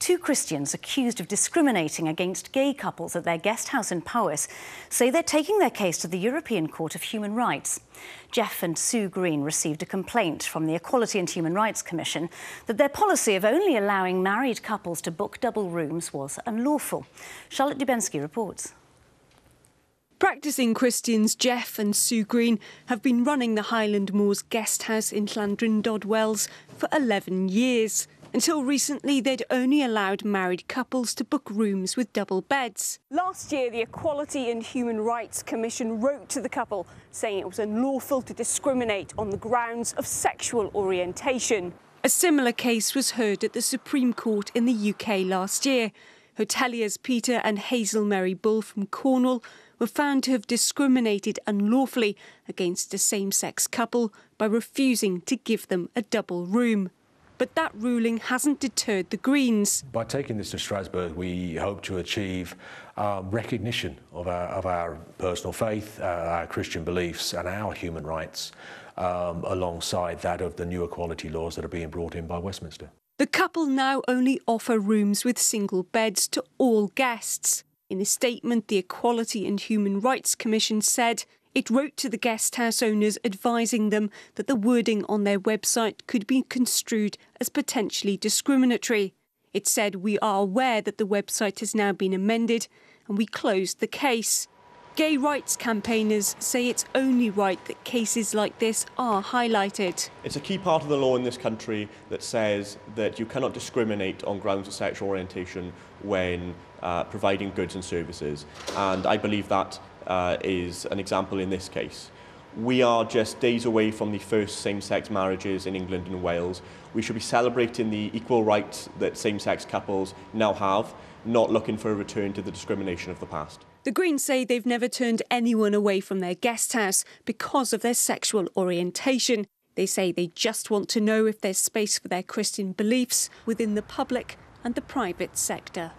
Two Christians accused of discriminating against gay couples at their guest house in Powys say they're taking their case to the European Court of Human Rights. Jeff and Sue Green received a complaint from the Equality and Human Rights Commission that their policy of only allowing married couples to book double rooms was unlawful. Charlotte Dubenskij reports. Practising Christians Jeff and Sue Green have been running the Highland Moors guest house in Llandrindod Wells for 11 years. Until recently, they'd only allowed married couples to book rooms with double beds. Last year, the Equality and Human Rights Commission wrote to the couple saying it was unlawful to discriminate on the grounds of sexual orientation. A similar case was heard at the Supreme Court in the UK last year. Hoteliers Peter and Hazelmary Bull from Cornwall were found to have discriminated unlawfully against a same sex couple by refusing to give them a double room. But that ruling hasn't deterred the Greens. By taking this to Strasbourg, we hope to achieve um, recognition of our, of our, personal faith, uh, our Christian beliefs, and our human rights um, alongside that of the new equality laws that are being brought in by Westminster. The couple now only offer rooms with single beds to all guests. In a statement, the Equality and Human Rights Commission said it wrote to the guest house owners advising them that the wording on their website could be construed as potentially discriminatory. It said, We are aware that the website has now been amended and we closed the case. Gay rights campaigners say it's only right that cases like this are highlighted. It's a key part of the law in this country that says that you cannot discriminate on grounds of sexual orientation when uh, providing goods and services. And I believe that uh, is an example in this case. We are just days away from the first same-sex marriages in England and Wales. We should be celebrating the equal rights that same-sex couples now have, not looking for a return to the discrimination of the past. The Greens say they've never turned anyone away from their guest house because of their sexual orientation. They say they just want to know if there's space for their Christian beliefs within the public and the private sector.